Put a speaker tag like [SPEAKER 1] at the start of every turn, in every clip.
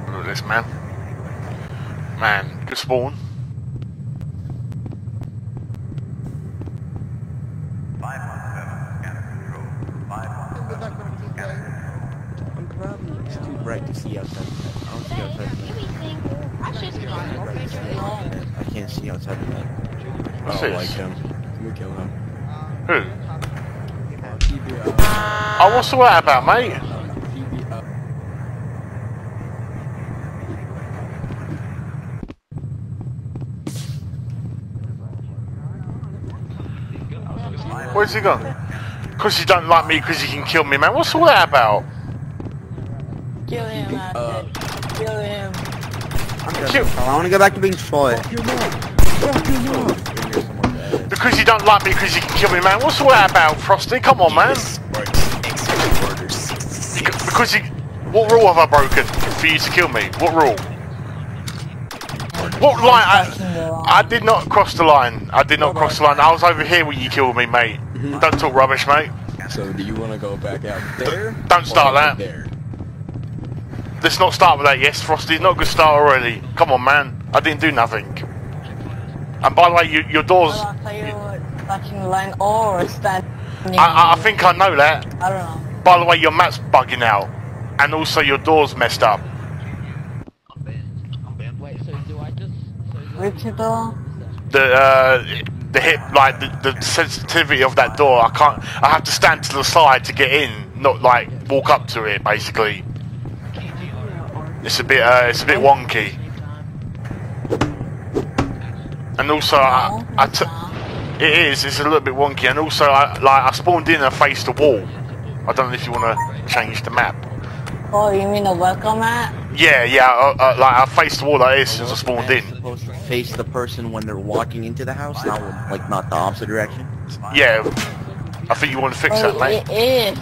[SPEAKER 1] look at this, man. Man, good spawn.
[SPEAKER 2] I'm probably it's too bright to see outside. I don't see outside. I can't see outside the. I don't like him. I'm gonna kill him.
[SPEAKER 1] Who? What's all that about, mate?
[SPEAKER 2] PB up.
[SPEAKER 1] Where's he gone? Because you don't like me because you can kill me, man. What's all that about?
[SPEAKER 3] Kill him, I
[SPEAKER 2] Uh.
[SPEAKER 3] Kill him.
[SPEAKER 4] I'm I want to go back to being spoiled.
[SPEAKER 1] Because you don't like me because you can kill me, man. What's all that about, Frosty? Come on, man. Because you... What rule have I broken for you to kill me? What rule? What line? I, I did not cross the line. I did not cross the line. I was over here when you killed me, mate. Don't talk rubbish, mate.
[SPEAKER 2] So do you want to go back out there?
[SPEAKER 1] Don't start that.
[SPEAKER 2] There.
[SPEAKER 1] Let's not start with that. Yes, Frosty, not a good start already. Come on, man. I didn't do nothing. And by the way, you, your doors...
[SPEAKER 3] Well, I'll tell you touching the line or standing.
[SPEAKER 1] I, I, I think I know that.
[SPEAKER 3] I don't know.
[SPEAKER 1] By the way, your map's bugging out. And also your door's messed up.
[SPEAKER 5] Wait, so do I just... So do
[SPEAKER 3] Which door?
[SPEAKER 1] The, uh, the hip, like, the, the sensitivity of that door, I can't... I have to stand to the side to get in, not, like, walk up to it, basically. It's a bit, uh, it's a bit wonky. And also, I, I t- it is, it's a little bit wonky, and also, I, like, I spawned in and faced the wall. I don't know if you want to change the map.
[SPEAKER 3] Oh, you mean the welcome mat?
[SPEAKER 1] Yeah, yeah, uh, uh, like, I faced the wall like this since I spawned in.
[SPEAKER 2] Supposed to face the person when they're walking into the house, not like not the opposite direction.
[SPEAKER 1] Yeah, I think you want to fix that, mate.
[SPEAKER 3] it is.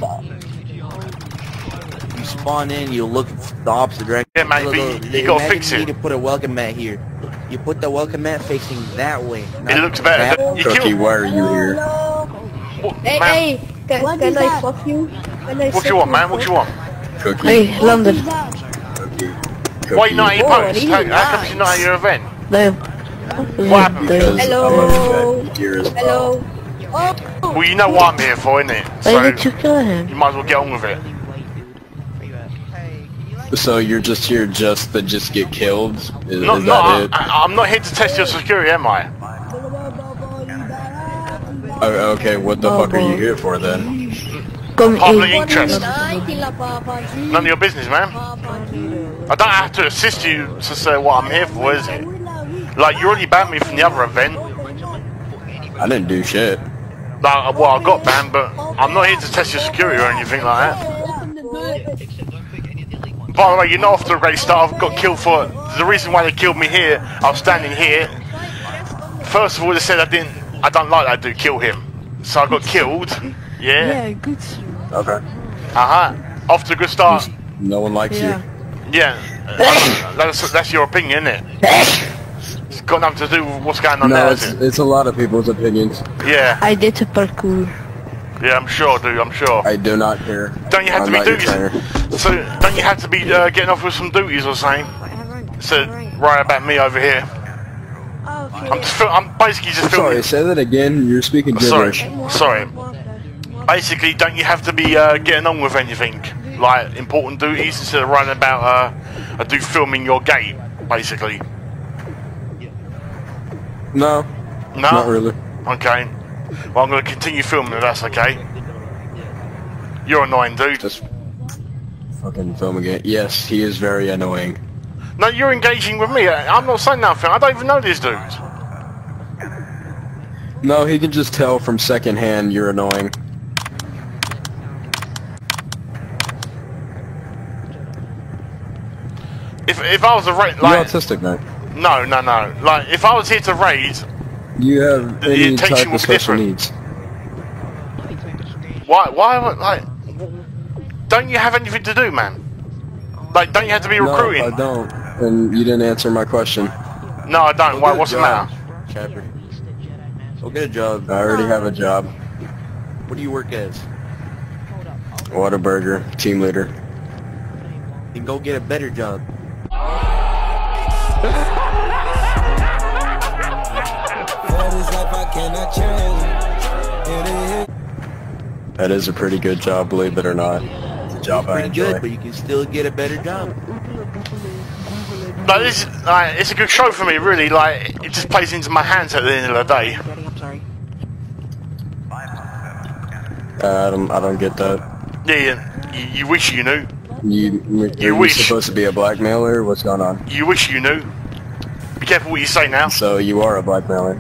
[SPEAKER 2] You spawn in, you look the opposite direction.
[SPEAKER 1] Yeah, mate,
[SPEAKER 2] Look,
[SPEAKER 1] but
[SPEAKER 2] look,
[SPEAKER 1] you-
[SPEAKER 2] they
[SPEAKER 1] you gotta
[SPEAKER 2] imagine
[SPEAKER 1] fix
[SPEAKER 2] you
[SPEAKER 1] it.
[SPEAKER 2] need to put a welcome mat here. You put the welcome mat facing that way.
[SPEAKER 1] It looks better.
[SPEAKER 2] that-
[SPEAKER 1] You
[SPEAKER 6] Cookie,
[SPEAKER 1] killed.
[SPEAKER 6] why are you here?
[SPEAKER 1] What,
[SPEAKER 7] Hey,
[SPEAKER 1] man,
[SPEAKER 7] hey, can, can I fuck you? Can I
[SPEAKER 1] what
[SPEAKER 7] suck
[SPEAKER 1] you want, man? What you want?
[SPEAKER 6] Cookie.
[SPEAKER 7] Hey, London.
[SPEAKER 6] Cookie. Cookie.
[SPEAKER 1] Why you not at your
[SPEAKER 3] Oh,
[SPEAKER 1] post?
[SPEAKER 3] these
[SPEAKER 1] How,
[SPEAKER 3] are
[SPEAKER 1] how come you not at your event?
[SPEAKER 7] No.
[SPEAKER 1] What happened?
[SPEAKER 6] Because
[SPEAKER 7] Hello.
[SPEAKER 6] I'm here as well.
[SPEAKER 7] Hello. Oh,
[SPEAKER 1] Well, you know what I'm here for, innit?
[SPEAKER 7] why did
[SPEAKER 1] So,
[SPEAKER 7] you kill him?
[SPEAKER 1] you might as well get on with it.
[SPEAKER 6] So you're just here just to just get killed? Is,
[SPEAKER 1] No,
[SPEAKER 6] is
[SPEAKER 1] no,
[SPEAKER 6] that
[SPEAKER 1] I,
[SPEAKER 6] it?
[SPEAKER 1] I, I'm not here to test your security, am I?
[SPEAKER 6] Oh, okay, what the oh, fuck are you here for then?
[SPEAKER 7] Come
[SPEAKER 1] Public
[SPEAKER 7] in.
[SPEAKER 1] interest. None of your business, man. I don't have to assist you to say what I'm here for, is it? Like, you already banned me from the other event.
[SPEAKER 6] I didn't do shit.
[SPEAKER 1] Like, well, I got banned, but I'm not here to test your security or anything like that. By the way, you're not off to a great start. I've got killed for the reason why they killed me here. I was standing here. First of all, they said I didn't. I don't like that dude. Kill him. So I got killed. Yeah. Yeah.
[SPEAKER 7] good.
[SPEAKER 6] Okay.
[SPEAKER 1] Uh huh. Off to a good start.
[SPEAKER 6] No one likes
[SPEAKER 7] Yeah.
[SPEAKER 1] Yeah. Uh, that's that's your opinion, isn't it? It's got nothing to do with what's going
[SPEAKER 6] you.
[SPEAKER 1] on
[SPEAKER 6] No,
[SPEAKER 1] now,
[SPEAKER 6] it's,
[SPEAKER 1] is it?
[SPEAKER 6] it's a lot of people's opinions.
[SPEAKER 1] Yeah.
[SPEAKER 7] I did a parkour.
[SPEAKER 1] Yeah, I'm sure, dude. I'm sure.
[SPEAKER 6] I do not care.
[SPEAKER 1] Don't you have
[SPEAKER 6] I'm
[SPEAKER 1] to be
[SPEAKER 6] not
[SPEAKER 1] duties? So don't you have to be uh, getting off with some duties or something? So right about me over here. Oh. I'm just. I'm basically just
[SPEAKER 6] Sorry,
[SPEAKER 1] filming.
[SPEAKER 6] say that again. You're speaking
[SPEAKER 1] Sorry.
[SPEAKER 6] gibberish.
[SPEAKER 1] Sorry. Basically, don't you have to be uh, getting on with anything like important duties instead of running about uh, a do filming your gate? Basically.
[SPEAKER 6] No,
[SPEAKER 1] No.
[SPEAKER 6] not really.
[SPEAKER 1] Okay. Well, I'm going to continue filming if that's okay. You're annoying, dude.
[SPEAKER 6] Just fucking film again. Yes, he is very annoying.
[SPEAKER 1] No, you're engaging with me. I'm not saying nothing. I don't even know this dude.
[SPEAKER 6] No, he can just tell from secondhand you're annoying.
[SPEAKER 1] If if I was a raid,
[SPEAKER 6] You're
[SPEAKER 1] like
[SPEAKER 6] autistic, man.
[SPEAKER 1] no, no, no. Like if I was here to raid,
[SPEAKER 6] You have
[SPEAKER 1] The
[SPEAKER 6] any
[SPEAKER 1] intention
[SPEAKER 6] type of special
[SPEAKER 1] different.
[SPEAKER 6] needs.
[SPEAKER 1] why why would- like? Don't you have anything to do, man? Like, don't you have to be recruiting?
[SPEAKER 6] No, I don't. And you didn't answer my question.
[SPEAKER 1] No, I don't.
[SPEAKER 2] Go get a
[SPEAKER 1] What's the matter?
[SPEAKER 2] Chopper. Go get a job.
[SPEAKER 6] I already have a job.
[SPEAKER 2] What do you work as?
[SPEAKER 6] Whataburger, team leader.
[SPEAKER 2] Then go get a better job.
[SPEAKER 6] That is a pretty good job, believe it or not. It's a job I
[SPEAKER 2] Pretty
[SPEAKER 6] enjoy.
[SPEAKER 2] good, but you can still get a better job.
[SPEAKER 1] Like this, like it's a good show for me. Really, like it just plays into my hands at the end of the day.
[SPEAKER 2] Daddy, I'm sorry.
[SPEAKER 6] Uh, I don't, I don't get that.
[SPEAKER 1] Yeah, yeah. You, you wish you knew.
[SPEAKER 6] You, are
[SPEAKER 1] You
[SPEAKER 6] you
[SPEAKER 1] wish.
[SPEAKER 6] supposed to be a blackmailer? What's going on?
[SPEAKER 1] You wish you knew. Be careful what you say now.
[SPEAKER 6] So you are a blackmailer?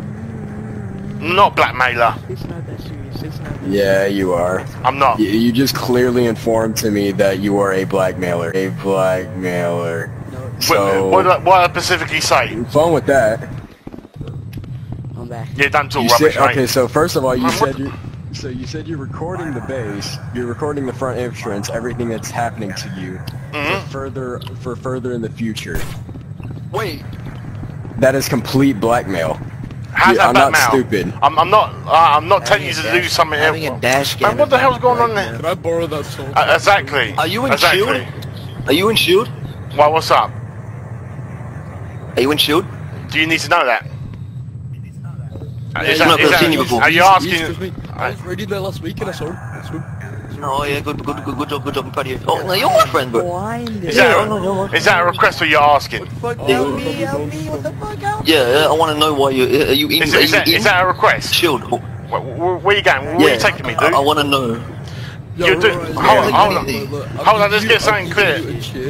[SPEAKER 1] Not blackmailer.
[SPEAKER 5] It's not that serious. It's not that
[SPEAKER 6] Yeah, you are.
[SPEAKER 1] I'm not.
[SPEAKER 6] You, you just clearly informed to me that you are a blackmailer. A blackmailer. So,
[SPEAKER 1] what, what, what did I specifically say?
[SPEAKER 6] fun with that.
[SPEAKER 5] I'm back.
[SPEAKER 1] Yeah, don't talk
[SPEAKER 6] You
[SPEAKER 1] rubbish,
[SPEAKER 6] said, okay, so first of all, you
[SPEAKER 1] Man, what
[SPEAKER 6] said you. So you said you're recording the base, you're recording the front entrance, everything that's happening to you,
[SPEAKER 1] Mhm.
[SPEAKER 6] for further for further in the future.
[SPEAKER 2] Wait.
[SPEAKER 6] That is complete blackmail.
[SPEAKER 1] How's
[SPEAKER 6] Yeah,
[SPEAKER 1] that
[SPEAKER 6] I'm not
[SPEAKER 1] blackmail?
[SPEAKER 6] stupid.
[SPEAKER 1] I'm, I'm not. Uh, I'm not telling you to
[SPEAKER 2] a
[SPEAKER 1] do something else.
[SPEAKER 2] having a dash
[SPEAKER 1] Man, what the
[SPEAKER 2] is
[SPEAKER 1] hell's going on there?
[SPEAKER 8] Can I borrow that sword?
[SPEAKER 1] Uh, exactly.
[SPEAKER 9] Are you in
[SPEAKER 1] exactly.
[SPEAKER 9] Shield? Are you in Shield?
[SPEAKER 1] Well, what's up?
[SPEAKER 9] Are you in Shield?
[SPEAKER 1] Do you need to know that? Is
[SPEAKER 9] I've
[SPEAKER 1] that,
[SPEAKER 9] not
[SPEAKER 1] is
[SPEAKER 9] seen you
[SPEAKER 1] that,
[SPEAKER 9] before.
[SPEAKER 1] are you
[SPEAKER 8] Yes, yes,
[SPEAKER 1] asking?
[SPEAKER 8] I was ready there last week and I saw him. I saw him.
[SPEAKER 9] Oh yeah, good, good, good, good job, good job. I'm proud of you. Oh, no, you're my friend, bro.
[SPEAKER 1] Is that, a, is that a request or you're asking?
[SPEAKER 2] Fuck,
[SPEAKER 9] Yeah.
[SPEAKER 2] help me, help me, what the fuck, help
[SPEAKER 9] Yeah, yeah, I want to know why you are you in?
[SPEAKER 1] Is,
[SPEAKER 9] are
[SPEAKER 1] is, that,
[SPEAKER 9] in
[SPEAKER 1] is that a request?
[SPEAKER 9] Shield?
[SPEAKER 1] Where, where, where you going? Where
[SPEAKER 9] yeah,
[SPEAKER 1] you taking me, dude?
[SPEAKER 9] I, I want to know.
[SPEAKER 1] You do. Hold on, hold on. Hold on, let's get something clear.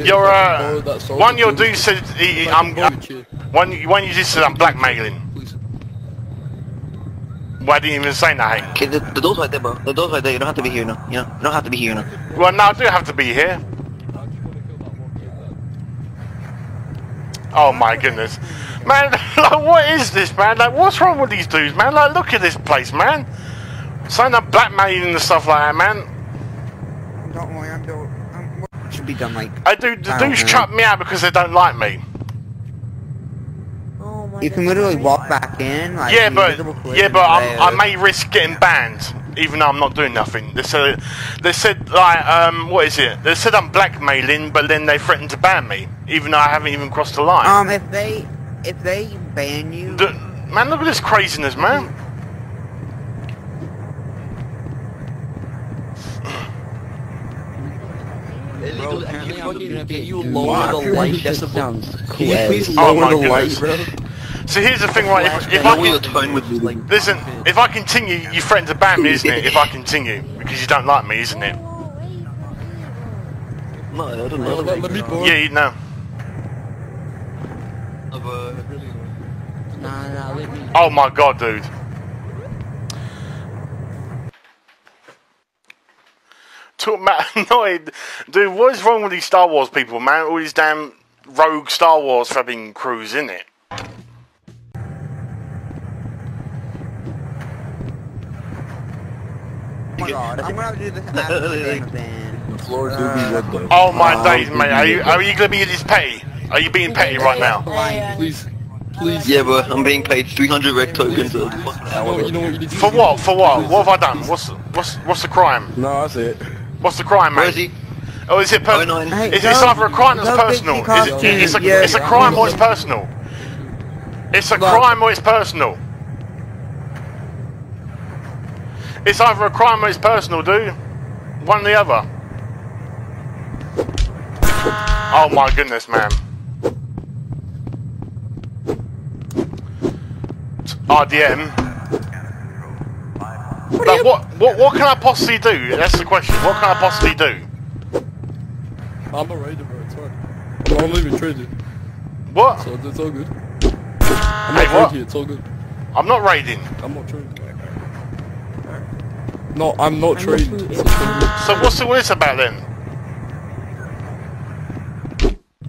[SPEAKER 1] You're, uh, one your dude said, he, I'm, uh, one, one you just said I'm blackmailing. Why didn't you even say nothing?
[SPEAKER 9] Okay, the, the door's right there, bro. The door's right there. You don't have to be here no. You know, you don't have to be here no.
[SPEAKER 1] Well, no, I do have to be here. Oh my goodness. Man, like, what is this, man? Like, what's wrong with these dudes, man? Like, look at this place, man. Sign up blackmailing and stuff like that, man.
[SPEAKER 4] Don't worry, I'm doing. I'm, should be done like.
[SPEAKER 1] I do, the
[SPEAKER 4] I
[SPEAKER 1] dudes
[SPEAKER 4] know.
[SPEAKER 1] trap me out because they don't like me.
[SPEAKER 5] Oh my
[SPEAKER 4] You can literally walk back in. Like,
[SPEAKER 1] yeah, but yeah, but I'm, I may risk getting banned, even though I'm not doing nothing. They said, they said like, um, what is it? They said I'm blackmailing, but then they threatened to ban me, even though I haven't even crossed the line.
[SPEAKER 4] Um, if they if they ban you,
[SPEAKER 1] D- man, look at this craziness, man.
[SPEAKER 2] Bro, apparently I'm
[SPEAKER 5] you
[SPEAKER 2] lower the light
[SPEAKER 5] That
[SPEAKER 2] decibel.
[SPEAKER 5] sounds
[SPEAKER 2] Can you please
[SPEAKER 1] Oh
[SPEAKER 2] lower
[SPEAKER 1] my
[SPEAKER 2] the light, bro?
[SPEAKER 1] So here's the thing, right? If, if I can,
[SPEAKER 9] tone with me. Like,
[SPEAKER 1] listen, if I continue, you threaten to ban me, isn't it? If I continue, because you don't like me, isn't it?
[SPEAKER 9] no, I don't know.
[SPEAKER 8] let, let me borrow.
[SPEAKER 1] Yeah, you know.
[SPEAKER 5] Nah, nah, let me.
[SPEAKER 1] Oh my god, dude. Talk Matt annoyed, dude. What is wrong with these Star Wars people, man? All these damn rogue Star Wars fucking crews, in it?
[SPEAKER 4] My god, I'm gonna have to do this after the game event.
[SPEAKER 6] The floor do be wood though.
[SPEAKER 1] Oh my
[SPEAKER 6] Uh,
[SPEAKER 1] days, mate. Are you are you gonna be this petty? Are you being petty right now?
[SPEAKER 8] Please, please.
[SPEAKER 9] yeah, bro. I'm being paid 300 red tokens. a fucking
[SPEAKER 8] You
[SPEAKER 9] hour.
[SPEAKER 8] you know what you need to
[SPEAKER 1] For what? For what? What have I done? What's what's what's the crime?
[SPEAKER 6] No, that's it.
[SPEAKER 1] What's the crime,
[SPEAKER 9] Where is
[SPEAKER 1] mate?
[SPEAKER 9] he?
[SPEAKER 1] Oh, is it
[SPEAKER 9] Oh,
[SPEAKER 1] personal?
[SPEAKER 9] nine.
[SPEAKER 4] Hey,
[SPEAKER 1] It's, it's either a crime
[SPEAKER 4] that's
[SPEAKER 1] personal. Is
[SPEAKER 4] it,
[SPEAKER 1] it's, a,
[SPEAKER 4] Yeah,
[SPEAKER 1] it's a crime or it's personal. It's a crime or it's personal. It's either a crime or it's personal, dude. One or the other. Oh my goodness, man. RDM. Like, what, what, what can I possibly do? That's the question. What can I possibly do?
[SPEAKER 8] I'm a raider, bro. It's fine. I'm not even traded,
[SPEAKER 1] What?
[SPEAKER 8] so it's all good. I'm
[SPEAKER 1] Hey,
[SPEAKER 8] not
[SPEAKER 1] what?
[SPEAKER 8] traded. It's all good.
[SPEAKER 1] I'm not raiding.
[SPEAKER 8] I'm not traded. No, I'm not traded. So it's all.
[SPEAKER 1] So what's all this about then?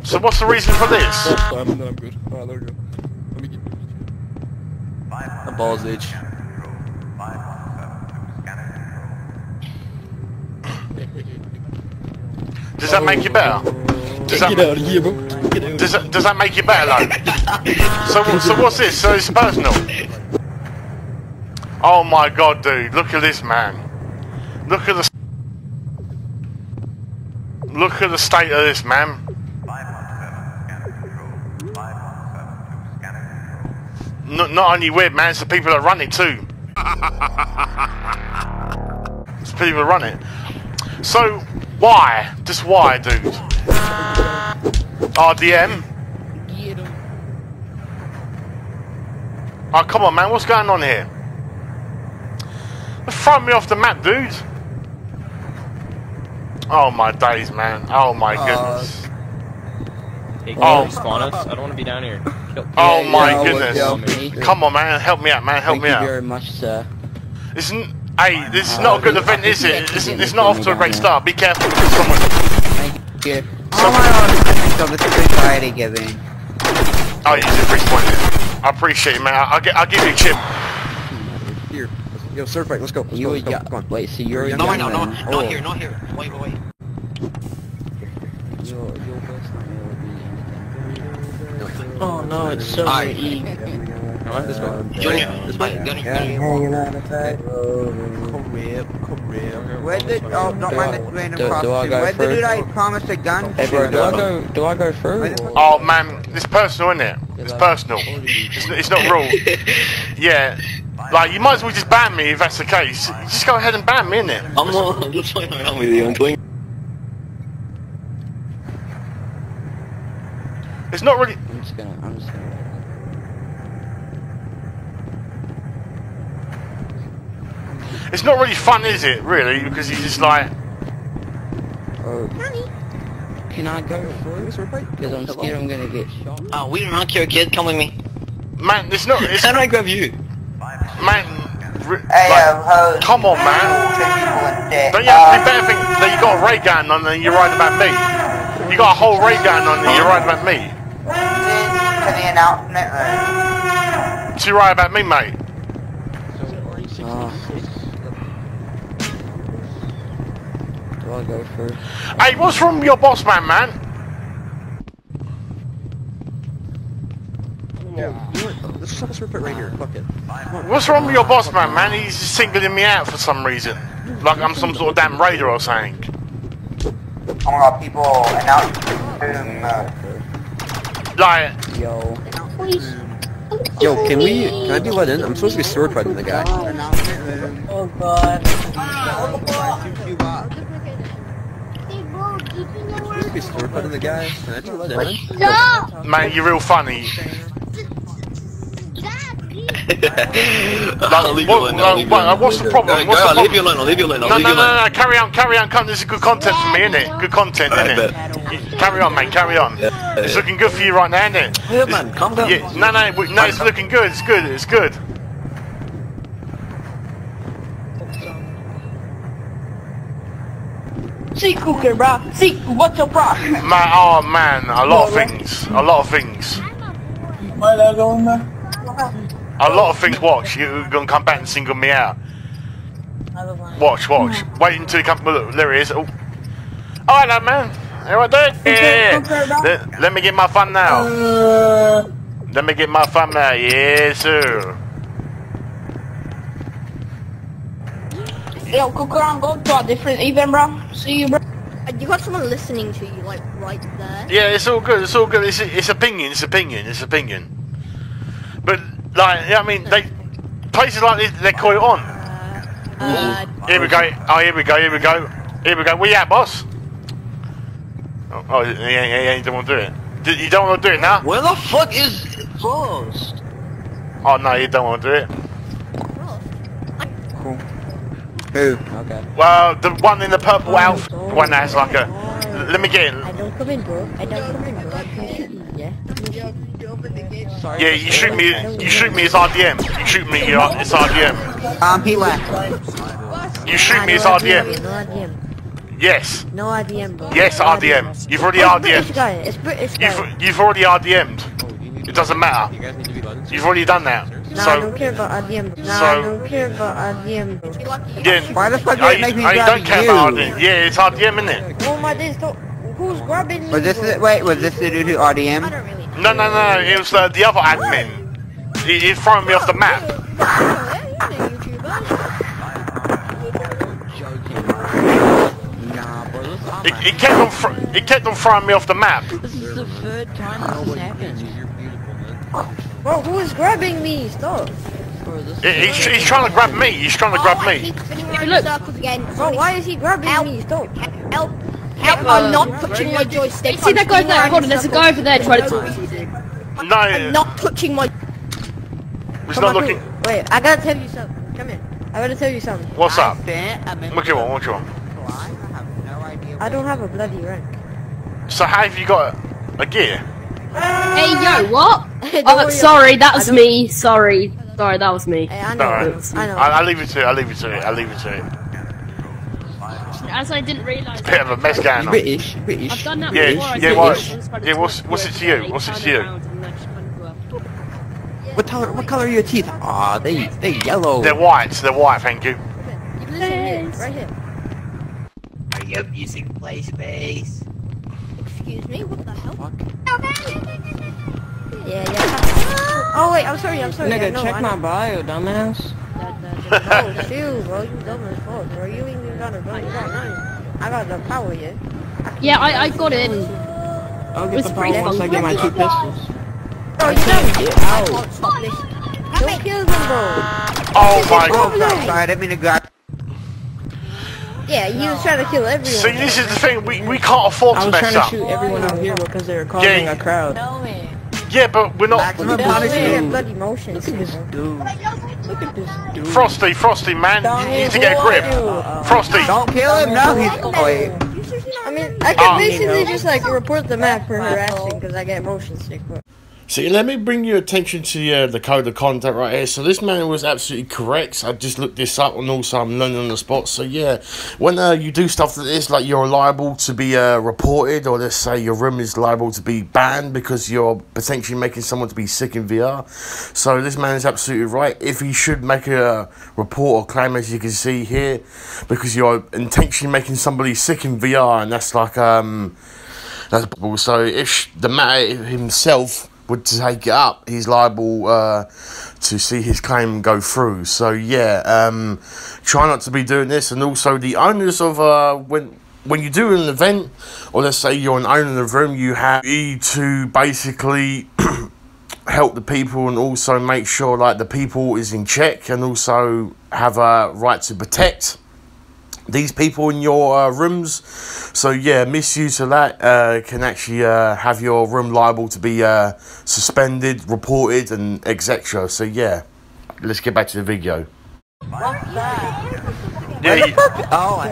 [SPEAKER 1] So what's the reason for this?
[SPEAKER 8] Oh, Last time, and then I'm good. Alright, there we go. Let me get.
[SPEAKER 2] The balls itch.
[SPEAKER 1] Does that make you better? Does that,
[SPEAKER 8] Get out of here, bro. Get out.
[SPEAKER 1] does that, does that make you better, though? so, so what's this? So it's personal? Oh my god, dude. Look at this, man. Look at the... Look at the state of this, man. Not, not only weird, man, it's the people that run it too. it's the people that run it. So, why? Just why, dude? RDM? Oh, come on, man, what's going on here? Throw me off the map, dude. Oh my days, man. Oh my uh, goodness.
[SPEAKER 10] Hey, can
[SPEAKER 1] Oh.
[SPEAKER 10] you respawn us? I don't want to be down here. Kill-
[SPEAKER 1] Oh
[SPEAKER 5] Yeah,
[SPEAKER 1] my
[SPEAKER 5] yeah,
[SPEAKER 1] goodness.
[SPEAKER 5] well, yeah.
[SPEAKER 1] Come on, man, help me out, man, help
[SPEAKER 5] Thank
[SPEAKER 1] me
[SPEAKER 5] you very much, sir.
[SPEAKER 1] This isn't. Hey, this is not a good event, is it? It's, it's not off to a great start. Be careful. Someone.
[SPEAKER 5] Thank you.
[SPEAKER 4] Oh my god, so this is anxiety giving.
[SPEAKER 1] Oh, you just respawned. I appreciate it, man. I'll, get, I'll give you a chip.
[SPEAKER 8] Here. Yo, certified, let's go. Let's
[SPEAKER 5] You
[SPEAKER 8] go,
[SPEAKER 5] a
[SPEAKER 8] let's go.
[SPEAKER 5] young.
[SPEAKER 8] Come on.
[SPEAKER 5] Wait, so you're a young
[SPEAKER 9] No, I no, not
[SPEAKER 5] Oh.
[SPEAKER 9] here, not here. Wait, wait, wait.
[SPEAKER 5] Your, your best nightmare would be anything. Oh no, it's so
[SPEAKER 9] Aye.
[SPEAKER 5] Eve.
[SPEAKER 8] Alright, let's go.
[SPEAKER 9] Junior, Gunny, Gunny, Gunny.
[SPEAKER 8] Come here, come here.
[SPEAKER 4] Where did, oh, don't
[SPEAKER 5] Do
[SPEAKER 4] mind
[SPEAKER 5] I-
[SPEAKER 4] this random
[SPEAKER 5] do- do I go
[SPEAKER 4] Where did
[SPEAKER 5] first?
[SPEAKER 4] I promise a gun?
[SPEAKER 5] Hey bro, do I go? Do I go through?
[SPEAKER 1] Oh man, it's personal, isn't it? It's personal. It's, it's not real. Yeah. Like you might as well just ban me if that's the case. Just go ahead and ban me, innit?
[SPEAKER 9] I'm not, I'm just playing around with you. I'm doing.
[SPEAKER 1] It's not really.
[SPEAKER 5] I'm just gonna. I'm just gonna.
[SPEAKER 1] It's not really fun, is it? Really, because he's just like.
[SPEAKER 5] Oh. Can I go through? Because I'm scared I'm gonna get shot.
[SPEAKER 9] Oh, we don't care, kid. Come with me.
[SPEAKER 1] Man, it's not. It's
[SPEAKER 9] How do I grab you?
[SPEAKER 1] Man.
[SPEAKER 4] Hey,
[SPEAKER 1] like,
[SPEAKER 4] um,
[SPEAKER 1] come on, man. Don't you have to be better think that you got a ray gun on and you're right about me? You got a whole ray gun on and you're right about me.
[SPEAKER 4] To the announcement room.
[SPEAKER 1] So you're right about me, mate.
[SPEAKER 5] Oh. Do I go through?
[SPEAKER 1] Hey, what's wrong with your boss man, man?
[SPEAKER 8] Yeah, you know? Let's just have a right here. Fuck it.
[SPEAKER 1] What's wrong with your boss man, man? He's just singling me out for some reason. Like I'm some sort of damn raider or something.
[SPEAKER 4] Oh my god, people announcing uh,
[SPEAKER 1] Like,
[SPEAKER 5] Yo.
[SPEAKER 8] Yo, can we? Can I be let in? I'm supposed to be certified in the guy.
[SPEAKER 3] Oh god.
[SPEAKER 8] I'm supposed to be certified in the guy. Can I be let in?
[SPEAKER 1] man, you're real funny.
[SPEAKER 9] I'll leave you
[SPEAKER 1] what-
[SPEAKER 9] alone. I'll leave you
[SPEAKER 1] what-
[SPEAKER 9] alone.
[SPEAKER 1] what's the problem?
[SPEAKER 9] Uh,
[SPEAKER 1] What's
[SPEAKER 9] go,
[SPEAKER 1] the
[SPEAKER 9] I'll leave you alone. I'll leave you alone. I'll
[SPEAKER 1] No,
[SPEAKER 9] leave
[SPEAKER 1] no, no, no, carry on, carry on, come. This is good content for me, isn't it? Good content,
[SPEAKER 9] I
[SPEAKER 1] innit? Carry on, man. carry on.
[SPEAKER 9] Yeah.
[SPEAKER 1] It's looking good for you right now, innit?
[SPEAKER 9] Yeah, man, calm down.
[SPEAKER 1] Yeah, no, no, we- no, it's looking good, it's good, it's good.
[SPEAKER 3] See cooker, bro. See, what's up, bro?
[SPEAKER 1] Man, oh man, a lot of things, a lot of things. A lot of things, watch, you're gonna come back and single me out. Watch, watch. Wait until you come, look, there he is. Oh, oh hello man. You right there? Yeah. Let, let me get my fun now. Uh. Let me get my fun now, yes sir.
[SPEAKER 3] Yo, cooker, I'm going to a different event, bro. See you, bro.
[SPEAKER 7] You got someone listening to you, like, right there.
[SPEAKER 1] Yeah, it's all good. It's all good. It's, it's opinion. It's opinion. It's opinion. But like, yeah, I mean, they places like this, they call it on.
[SPEAKER 7] Uh,
[SPEAKER 1] Here we go. Oh, here we go. Here we go. Here we go. Where you at, boss? Oh, oh yeah, yeah, yeah. You don't want to do it. You don't want to do it now?
[SPEAKER 9] Where the fuck is Frost?
[SPEAKER 1] Oh no, you don't want to do it.
[SPEAKER 4] who?
[SPEAKER 5] Okay.
[SPEAKER 1] Well, the one in the purple outfit, one that has like a. Let me get
[SPEAKER 7] in.
[SPEAKER 1] I
[SPEAKER 7] don't come in, bro. I don't come in, bro. I can shoot you, yeah?
[SPEAKER 5] Sorry.
[SPEAKER 1] Yeah, you shoot me. You shoot me. It's RDM. You shoot me. you're- It's RDM.
[SPEAKER 4] Um, he left.
[SPEAKER 1] You shoot
[SPEAKER 7] Ah,
[SPEAKER 1] me. It's
[SPEAKER 7] no
[SPEAKER 1] RDM. Yes.
[SPEAKER 7] No RDM, bro.
[SPEAKER 1] Yes,
[SPEAKER 7] No
[SPEAKER 1] RDM. You've already
[SPEAKER 7] Oh, it's British
[SPEAKER 1] RDM'd.
[SPEAKER 7] guy. It's British guy.
[SPEAKER 1] You've you've already RDM'd.
[SPEAKER 8] Oh, you need
[SPEAKER 1] It doesn't matter.
[SPEAKER 8] You guys need to be let in.
[SPEAKER 1] You've already done that.
[SPEAKER 7] Nah, I
[SPEAKER 1] So
[SPEAKER 7] don't care about RDM. Nah,
[SPEAKER 1] So-
[SPEAKER 7] I don't care about RDM, bro.
[SPEAKER 1] yeah.
[SPEAKER 4] Why the fuck
[SPEAKER 1] I,
[SPEAKER 4] did it make me
[SPEAKER 1] I
[SPEAKER 4] grab
[SPEAKER 1] don't care
[SPEAKER 4] you?
[SPEAKER 1] about RDM. Yeah, it's RDM, isn't it?
[SPEAKER 7] Oh my days. Who's grabbing me?
[SPEAKER 4] Was this the, wait, was this the dude who
[SPEAKER 7] I
[SPEAKER 4] RDM?
[SPEAKER 7] Don't really know.
[SPEAKER 1] No, no, no. It was uh, the other admin. He, he's throwing me off the map.
[SPEAKER 5] Joking. Nah, bro. This, I'm
[SPEAKER 1] He, he kept on. Fr- he kept on throwing me off the map.
[SPEAKER 5] This is the third time this has happened.
[SPEAKER 8] You're beautiful.
[SPEAKER 7] Bro, who is grabbing me? Stop.
[SPEAKER 5] Bro, this
[SPEAKER 1] He- He's, he's trying to grab me. He's trying to grab
[SPEAKER 3] Oh,
[SPEAKER 1] me.
[SPEAKER 3] keep spinning around
[SPEAKER 11] Look.
[SPEAKER 3] in.
[SPEAKER 7] Bro, why is he grabbing
[SPEAKER 3] Help.
[SPEAKER 7] me? Stop.
[SPEAKER 3] Help. Help. I'm not touching my joystick.
[SPEAKER 11] See that guy
[SPEAKER 3] spinning
[SPEAKER 11] there?
[SPEAKER 3] around
[SPEAKER 11] Hold on, there's a guy over there trying to talk to you.
[SPEAKER 3] I'm not touching my...
[SPEAKER 1] he's
[SPEAKER 7] Come
[SPEAKER 1] not looking.
[SPEAKER 7] cool. Wait, I gotta tell you something. Come here. I gotta tell you something.
[SPEAKER 1] What's up? What
[SPEAKER 12] What
[SPEAKER 1] you want? What you want?
[SPEAKER 7] I don't have a bloody rank.
[SPEAKER 1] So how have you got a gear?
[SPEAKER 11] Hey, yo, what? Oh, sorry, that was me. Sorry. Sorry, that was me.
[SPEAKER 7] Hey, I know.
[SPEAKER 1] Alright.
[SPEAKER 7] I know.
[SPEAKER 1] I, I'll leave it to it. I'll leave it to it. I'll leave it to it.
[SPEAKER 11] As I didn't realise.
[SPEAKER 1] Bit of a mess going on.
[SPEAKER 5] British, British.
[SPEAKER 11] I've done that
[SPEAKER 1] Yeah,
[SPEAKER 11] before. I
[SPEAKER 1] yeah,
[SPEAKER 11] did
[SPEAKER 1] what-
[SPEAKER 11] it. I just tried to
[SPEAKER 1] yeah, what's- what's it to you? What's it to you?
[SPEAKER 11] around and I just went to her.
[SPEAKER 2] What color? What color are your teeth? Aw, they they yellow.
[SPEAKER 1] They're white. They're white. Thank you.
[SPEAKER 7] You listen here, right here.
[SPEAKER 12] Are you using play space?
[SPEAKER 3] Excuse me, what the hell?
[SPEAKER 7] Yeah, yeah. Oh wait, I'm sorry, I'm sorry. I
[SPEAKER 5] Nigga,
[SPEAKER 7] know,
[SPEAKER 5] check
[SPEAKER 7] I
[SPEAKER 5] my
[SPEAKER 7] know.
[SPEAKER 5] bio, dumbass.
[SPEAKER 7] Oh shoot, bro, you dumb as fuck, bro. You ain't even got a gun. You got none. I got the power, yeah.
[SPEAKER 11] Yeah, I, I got in.
[SPEAKER 5] I'll get the power once I get my two pistols.
[SPEAKER 7] Bro, you don't
[SPEAKER 5] Get out.
[SPEAKER 3] Can't stop this.
[SPEAKER 7] don't kill them, bro.
[SPEAKER 1] Oh my god.
[SPEAKER 7] no.
[SPEAKER 2] Sorry, I didn't mean to grab.
[SPEAKER 7] Yeah, you was trying to kill everyone.
[SPEAKER 1] See, this is the thing. We, we can't afford to mess up.
[SPEAKER 5] I was trying to
[SPEAKER 1] up.
[SPEAKER 5] shoot everyone out here because they were causing
[SPEAKER 1] Yeah.
[SPEAKER 5] a crowd.
[SPEAKER 1] Yeah, but we're not.
[SPEAKER 2] Maximum
[SPEAKER 7] Look at
[SPEAKER 2] punishment.
[SPEAKER 7] bloody motion. too, bro.
[SPEAKER 2] Dude,
[SPEAKER 5] Look at this dude.
[SPEAKER 1] Frosty, Frosty, man. You need to get a grip. Frosty.
[SPEAKER 2] don't kill him. No, he's. Oh wait.
[SPEAKER 7] I mean, I
[SPEAKER 1] Oh.
[SPEAKER 7] can basically just like report the map for harassing because I get motion sick. But
[SPEAKER 13] See, let me bring your attention to uh, the code of conduct right here. So this man was absolutely correct. I just looked this up, and also I'm learning on the spot. So yeah, when uh, you do stuff like this, like you're liable to be uh, reported, or let's say your room is liable to be banned because you're potentially making someone to be sick in VR. So this man is absolutely right. If he should make a report or claim, as you can see here, because you're intentionally making somebody sick in VR, and that's like um. That's so if the matter himself would take it up, he's liable uh, to see his claim go through. So yeah, um, try not to be doing this, and also the owners of uh, when. When you do an event, or let's say you're an owner of a room, you have to basically help the people and also make sure like the people is in check, and also have a right to protect these people in your uh, rooms. So yeah, misuse of that uh, can actually uh, have your room liable to be uh, suspended, reported, and etc. So yeah, let's get back to the video.
[SPEAKER 1] Yeah, you,
[SPEAKER 2] Oh,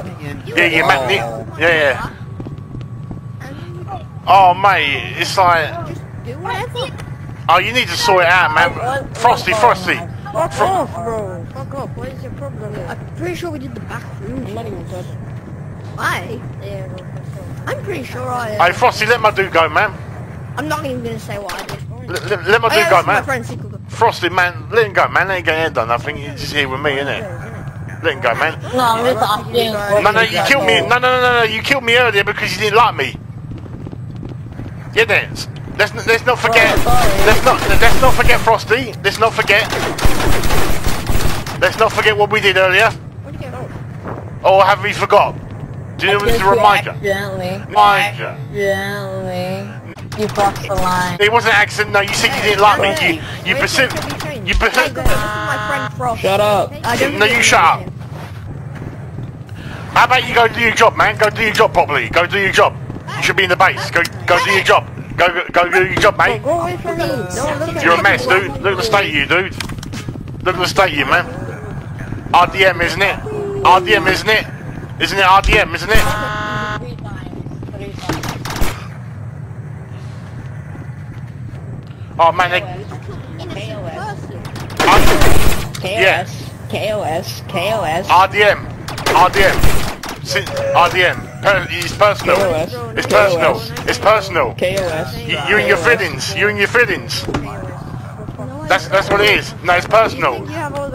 [SPEAKER 2] you.
[SPEAKER 1] yeah, you man. Yeah, yeah. Oh mate, it's like. Oh, you need to sort it out, man. Frosty, Frosty.
[SPEAKER 7] fuck off, bro. Fuck off. What is your problem?
[SPEAKER 3] I'm pretty sure we did the bathroom.
[SPEAKER 5] I'm not even touching.
[SPEAKER 3] Why?
[SPEAKER 7] Yeah, bro, fuck.
[SPEAKER 3] I'm pretty sure I. Uh,
[SPEAKER 1] Hey, Frosty, let my dude go, man.
[SPEAKER 3] I'm not even gonna say what I did.
[SPEAKER 1] Let, let, let my
[SPEAKER 3] Oh,
[SPEAKER 1] dude
[SPEAKER 3] yeah,
[SPEAKER 1] go,
[SPEAKER 3] this my
[SPEAKER 1] man.
[SPEAKER 3] friend
[SPEAKER 1] Frosty, man, let him go, man. Let him get hair done. I think he's just here with me, innit? Let him go, man.
[SPEAKER 3] No, I'm just asking.
[SPEAKER 1] No, no, you killed me. No, no, no, no, no. You killed me earlier because you didn't like me. Yeah, then. Let's let's not forget. Let's not let's not forget Frosty. Let's not forget. Let's not forget what we did earlier.
[SPEAKER 7] Where'd you get
[SPEAKER 1] oh, have we forgot? Do you know it's a reminder?
[SPEAKER 3] Accidentally.
[SPEAKER 1] Reminder.
[SPEAKER 3] Accidentally. You crossed the line.
[SPEAKER 1] It wasn't an accident. No, you said you didn't like me. You you
[SPEAKER 7] Where's
[SPEAKER 1] perceive.
[SPEAKER 7] my
[SPEAKER 1] You
[SPEAKER 3] Hey,
[SPEAKER 1] perceive.
[SPEAKER 3] guys, this is my friend Frost.
[SPEAKER 5] Shut up.
[SPEAKER 3] I
[SPEAKER 1] No, you shut up. How about you go do your job, man? Go do your job properly. Go do your job. You should be in the base. Go go do your job. Go go, go do your job, mate.
[SPEAKER 7] Go away from me. Don't
[SPEAKER 1] You're a mess, dude. Look at the state of you, dude. Look at the state of you, man. RDM, isn't it? RDM, isn't it? Isn't it RDM, isn't it? Oh man, they, yeah.
[SPEAKER 5] KOS, KOS.
[SPEAKER 1] RDM, RDM, Sin- RDM. Per- it's personal.
[SPEAKER 5] KOS.
[SPEAKER 1] It's personal. It's personal.
[SPEAKER 5] KOS.
[SPEAKER 1] You, you and your feelings. You and your feelings. That's that's what it is. No, it's
[SPEAKER 7] You
[SPEAKER 1] personal.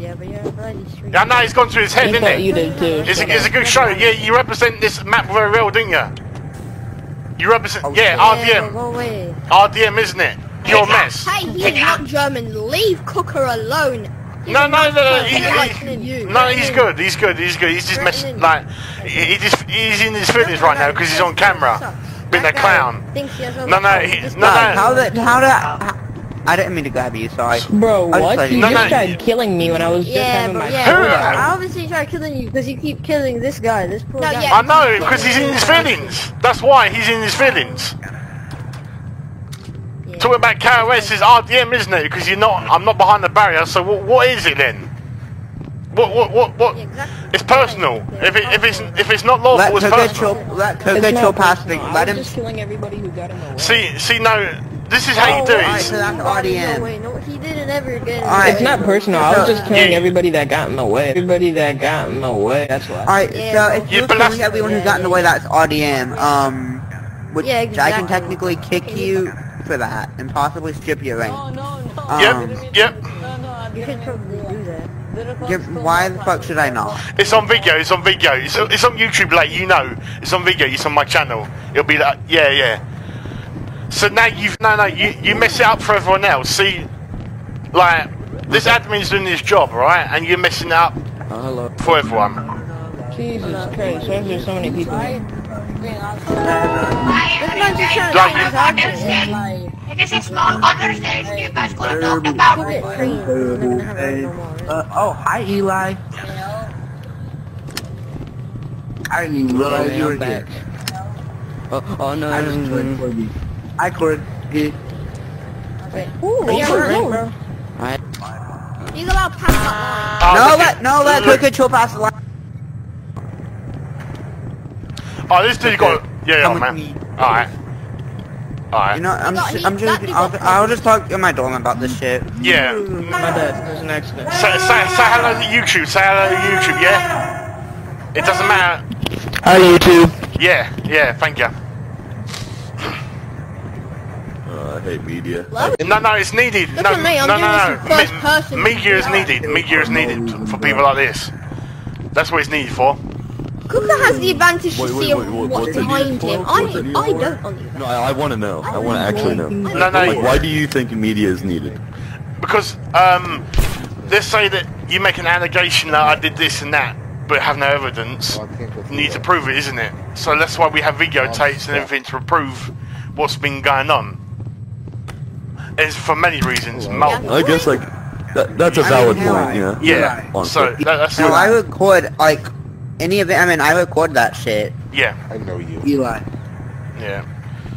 [SPEAKER 7] Yeah, but you're a bloody street.
[SPEAKER 1] I know it's gone through his head,
[SPEAKER 5] You
[SPEAKER 1] didn't
[SPEAKER 5] thought
[SPEAKER 1] it?
[SPEAKER 5] you did too.
[SPEAKER 1] It's a, it's a good show. Yeah, you represent this map very well, didn't you? You represent, oh, yeah,
[SPEAKER 7] Yeah,
[SPEAKER 1] RDM,
[SPEAKER 7] go away.
[SPEAKER 1] RDM, isn't it? You're a mess.
[SPEAKER 3] Hey, he's not German. Leave Cooker alone. He's
[SPEAKER 1] No, no, no, no, he- he- No, he's good. He's good. He's good. He's just mess like he, he just he's in his feelings right now because he's on camera, being a clown.
[SPEAKER 7] Thinks he has all
[SPEAKER 1] No, no,
[SPEAKER 7] power.
[SPEAKER 1] he,
[SPEAKER 7] This
[SPEAKER 1] no,
[SPEAKER 7] guy-
[SPEAKER 1] no.
[SPEAKER 2] How that? How that?
[SPEAKER 4] I didn't mean to grab you, sorry.
[SPEAKER 14] Bro,
[SPEAKER 4] I was
[SPEAKER 14] what?
[SPEAKER 4] like-
[SPEAKER 14] You
[SPEAKER 1] No,
[SPEAKER 14] just tried
[SPEAKER 1] you-
[SPEAKER 14] killing me when I was just
[SPEAKER 7] Yeah,
[SPEAKER 14] having my
[SPEAKER 7] yeah,
[SPEAKER 14] cool
[SPEAKER 7] but
[SPEAKER 14] down.
[SPEAKER 7] I obviously tried killing you because you keep killing this guy, this poor
[SPEAKER 3] No,
[SPEAKER 7] guy.
[SPEAKER 3] yeah.
[SPEAKER 1] I know, because he's in his feelings. That's why he's in his feelings.
[SPEAKER 7] Yeah.
[SPEAKER 1] Talking about KOS is RDM, isn't it? Because you're not. I'm not behind the barrier. So what, what is it then? What what what what?
[SPEAKER 7] Exactly.
[SPEAKER 1] It's personal. If it, if it's if it's not
[SPEAKER 4] Let
[SPEAKER 1] lawful, it's
[SPEAKER 4] Coco
[SPEAKER 1] personal.
[SPEAKER 4] chill, let
[SPEAKER 14] It's
[SPEAKER 4] Coco
[SPEAKER 14] not
[SPEAKER 4] chill past
[SPEAKER 14] personal.
[SPEAKER 4] the,
[SPEAKER 14] I
[SPEAKER 4] let him,
[SPEAKER 14] just killing everybody who got in the way.
[SPEAKER 1] See see no. This is how you do
[SPEAKER 4] Oh, alright,
[SPEAKER 1] it.
[SPEAKER 4] so that's
[SPEAKER 7] No,
[SPEAKER 4] RDM.
[SPEAKER 7] wait, no, he didn't ever get in
[SPEAKER 4] Alright.
[SPEAKER 14] It's not personal. I was just killing
[SPEAKER 1] Yeah.
[SPEAKER 14] everybody that got in the way. Everybody that got in the way. That's why.
[SPEAKER 4] Alright,
[SPEAKER 7] Yeah,
[SPEAKER 4] so if you're
[SPEAKER 1] but
[SPEAKER 4] killing everyone who got in the way, that's RDM. Um, which
[SPEAKER 7] Yeah,
[SPEAKER 4] I can technically kick you for that and possibly strip your ring. Um,
[SPEAKER 1] Yep yep.
[SPEAKER 7] You should probably do
[SPEAKER 4] why the fuck should I not?
[SPEAKER 1] It's on video. It's on video. It's, it's on YouTube. Like you know, it's on video. It's on my channel. It'll be like yeah yeah. So now you've no no you you mess it up for everyone else. See, like this admin's doing his job right, and you're messing it up
[SPEAKER 14] Hello.
[SPEAKER 1] for everyone.
[SPEAKER 14] Jesus Christ, why is there so many people here?
[SPEAKER 7] This man's just trying to
[SPEAKER 1] Like-
[SPEAKER 7] change his outfit.
[SPEAKER 12] Because it's not understand you guys could talk about
[SPEAKER 7] it clean. We're not gonna have it no.
[SPEAKER 4] Uh, oh, hi Eli. I didn't even realize you were
[SPEAKER 14] I'm back.
[SPEAKER 4] here.
[SPEAKER 14] Oh, oh no.
[SPEAKER 4] I just
[SPEAKER 14] no,
[SPEAKER 4] quit for you. I quit. Yeah.
[SPEAKER 7] Ooh, yeah,
[SPEAKER 14] no.
[SPEAKER 7] bro. Alright. He's allowed past that
[SPEAKER 1] Oh,
[SPEAKER 4] No,
[SPEAKER 1] look
[SPEAKER 4] let no let
[SPEAKER 1] quick
[SPEAKER 4] Coco chill past the line.
[SPEAKER 1] Oh, this dude got yeah yeah
[SPEAKER 4] Come
[SPEAKER 1] man.
[SPEAKER 4] me.
[SPEAKER 1] All right. All right.
[SPEAKER 4] You know, I'm
[SPEAKER 7] got-
[SPEAKER 4] just, I'm just, I'll, I'll just talk to my dorm about this shit.
[SPEAKER 1] Yeah.
[SPEAKER 14] My bad. There's an accident.
[SPEAKER 1] Say, say, say hello to YouTube. Say hello to YouTube. Yeah. It doesn't matter.
[SPEAKER 4] Hi YouTube.
[SPEAKER 1] Yeah yeah. Thank you.
[SPEAKER 15] Uh, I hate media.
[SPEAKER 1] No, no, it's needed.
[SPEAKER 3] Look
[SPEAKER 1] no,
[SPEAKER 3] at me, I'm
[SPEAKER 1] no,
[SPEAKER 3] doing
[SPEAKER 1] no,
[SPEAKER 3] this
[SPEAKER 1] no.
[SPEAKER 3] in first person.
[SPEAKER 1] Media is needed. Media is needed for people like this. That's what it's needed for.
[SPEAKER 3] Cooker has the advantage to
[SPEAKER 15] Wait, wait,
[SPEAKER 3] see
[SPEAKER 15] wait, what-
[SPEAKER 3] what's
[SPEAKER 15] what's
[SPEAKER 3] behind him.
[SPEAKER 15] for?
[SPEAKER 3] I,
[SPEAKER 15] What's it needed
[SPEAKER 3] I don't on you.
[SPEAKER 15] No, I, I want to know. I want to actually know.
[SPEAKER 1] No, no,
[SPEAKER 15] Like, why do you think media is needed?
[SPEAKER 1] because um, let's say that you make an allegation that I did this and that, but have no evidence. You need to prove it, isn't it? So that's why we have videotapes and everything to prove what's been going on. It's for many reasons. Multiple.
[SPEAKER 15] I guess like that, that's a valid
[SPEAKER 4] mean,
[SPEAKER 15] point.
[SPEAKER 4] yeah.
[SPEAKER 15] Yeah.
[SPEAKER 1] Yeah.
[SPEAKER 15] Honestly.
[SPEAKER 1] So that, that's
[SPEAKER 4] No,
[SPEAKER 1] what-
[SPEAKER 4] I record like any of it. I mean, I record that shit.
[SPEAKER 1] yeah, I know you.
[SPEAKER 4] Eli.
[SPEAKER 1] yeah.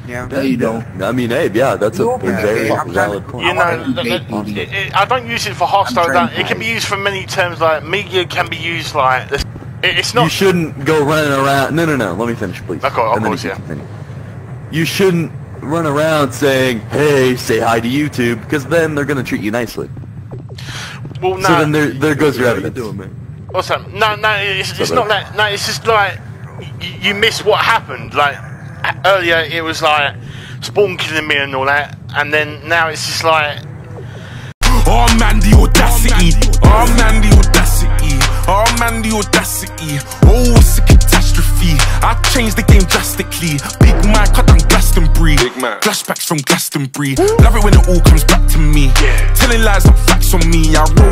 [SPEAKER 4] Yeah.
[SPEAKER 15] No, you don't. I mean, Abe, yeah, that's a, a very
[SPEAKER 4] Yeah.
[SPEAKER 15] valid point.
[SPEAKER 1] You know, th- th- it- it- I don't use it for hostile.
[SPEAKER 4] I'm
[SPEAKER 1] That, it can be used for many terms. Like media can be used like this. It, it's not.
[SPEAKER 15] You shouldn't go running around. No, no, no. Let me finish, please.
[SPEAKER 1] Of course, of
[SPEAKER 15] And then
[SPEAKER 1] course,
[SPEAKER 15] you
[SPEAKER 1] yeah.
[SPEAKER 15] continue. You shouldn't run around saying, "Hey, say hi to YouTube," because then they're gonna treat you nicely.
[SPEAKER 1] Well, no.
[SPEAKER 15] So then there, there goes your evidence.
[SPEAKER 1] What's that? No, no, it's, it's not that. No, it's just like you, you miss what happened. Like earlier, it was like spawn killing me and all that, and then now it's just like
[SPEAKER 16] Oh man, the audacity. Oh man, the audacity. Oh man, the audacity. Oh, it's a catastrophe. I changed the game drastically. Big Mike, cut down Glastonbury. Big man. Flashbacks from Glastonbury. Love it when it all comes back to me. Yeah. Telling lies, not facts on me. I roll.